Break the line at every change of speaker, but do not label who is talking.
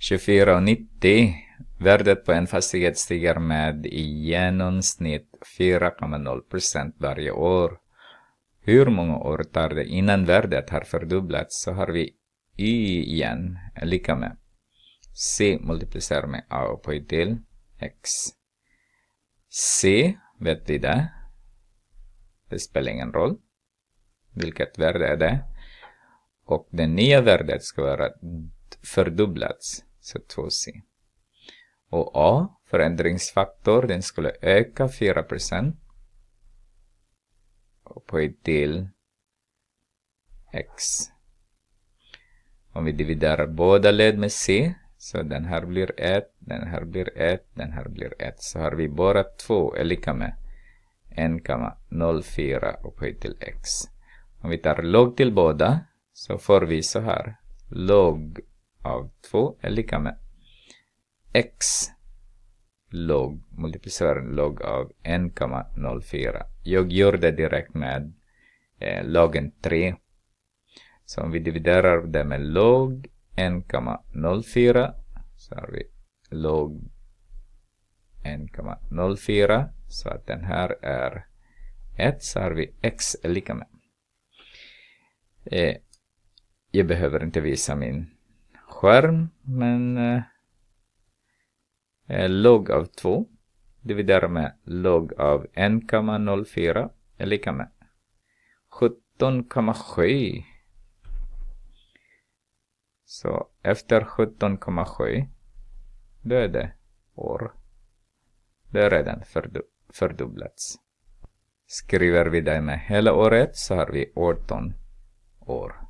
24,90. Värdet på en fastighet stiger med i genomsnitt 4,0% varje år. Hur många år tar det innan värdet har fördubblats så har vi y igen lika med c multiplicerar med a upphöjt till x. c vet vi det. Det spelar ingen roll. Vilket värde är det? Och det nya värdet ska vara fördubblats, så 2c. Och a, förändringsfaktor, den skulle öka 4% ett till x. Om vi dividerar båda led med c, så den här blir 1, den här blir 1, den här blir 1. Så har vi bara 2 är lika med 1,04 upphöjt till x. Om vi tar log till båda så får vi så här. Log av 2 är lika med x log multiplicerar log av 1,04. Jag gör det direkt med eh, logen 3. Så om vi dividerar det med log 1,04 så har vi log 1,04 så att den här är 1 så har vi x är lika med. Eh, jag behöver inte visa min skärm men eh, eh log av 2 dividerar med log av 1,04 är lika med 17,7 så efter 17,7 då är det år. Det är redan fördu fördubblats. Skriver vi det med hela året så har vi 18 år.